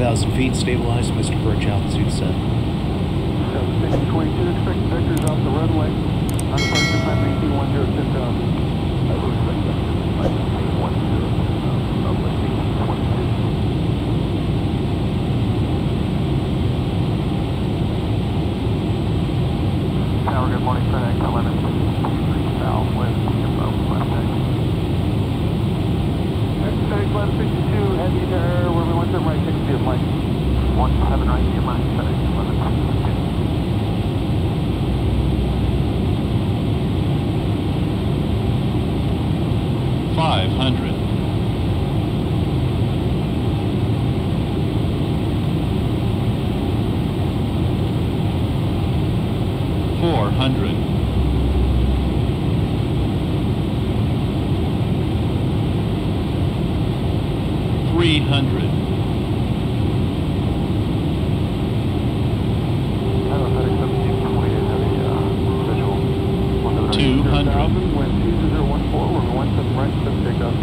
1,000 feet, stabilized, Mr. Birch, altitude set. 722, expect vectors off the runway. Unfortunate time 1810 sit down. I will expect vectors 1810, uplifting 22. Tower, good morning, FedEx 11, southwest, above Mustang. FedEx 1162, heavy there, where we went to right, 60 of Mike. 17 right, to Mike, FedEx 1162. Five hundred. Four hundred. A visual. 200. 1000, wind 2014, where we went to right, to takeoff.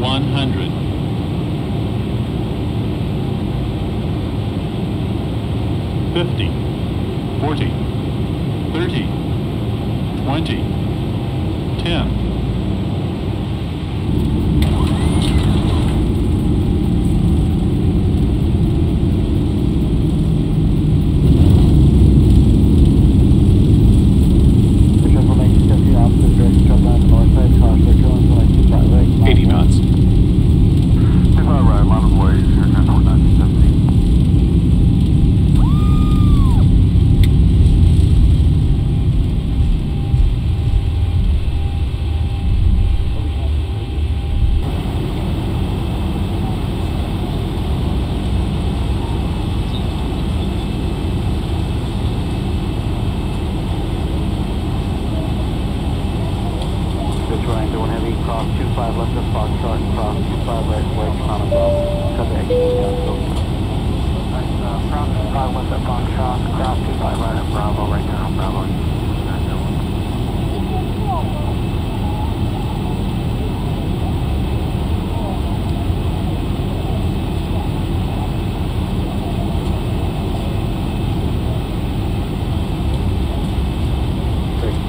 One hundred. Fifty. Forty. Thirty. Twenty. Ten. Bishop 1950, opposite direction, jump on the north side, cross the killing, like, flat right. 80 knots. Two five right, London Blaze, aircraft 1970. Pitch running, doing heavy, cross two five left of Foxtrot, cross two five right, Bravo, cut the exit so. Nice, five left of Foxtrot, cross two five right at Bravo, right down, Bravo.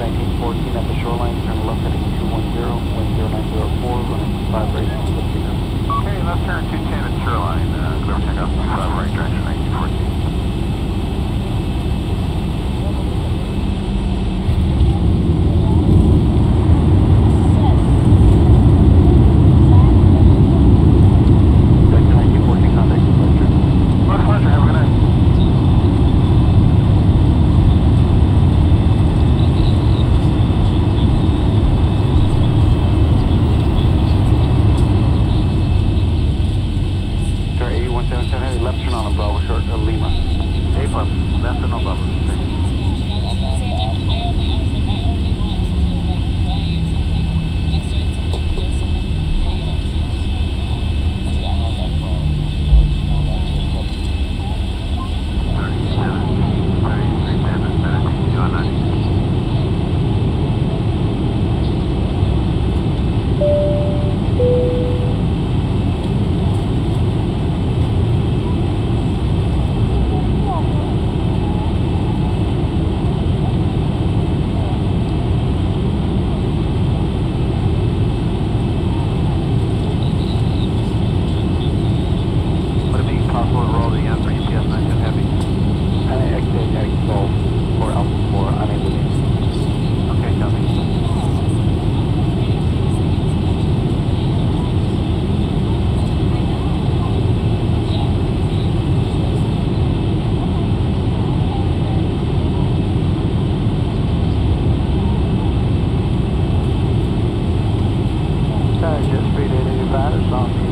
Six nineteen fourteen at the shoreline, turn left heading two one zero, wind zero nine zero four, running five right, lifting up. Okay, left turn two ten at shoreline, uh, clear takeoff five right direction, left turn on a short of Lima. Plus, left turn on.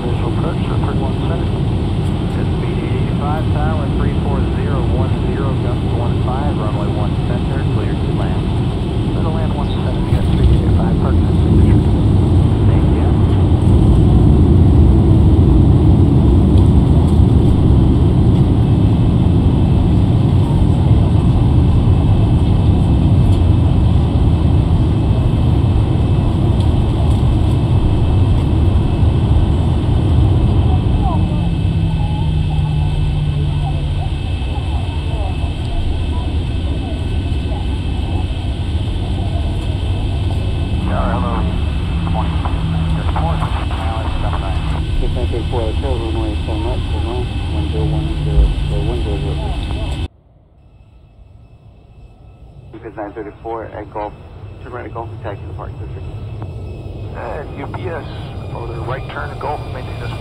visual approach, 31 center. 934 at Gulf, turn right at Gulf and taxi to the Park District. Uh, and UPS for oh, the right turn to Gulf, maintain this.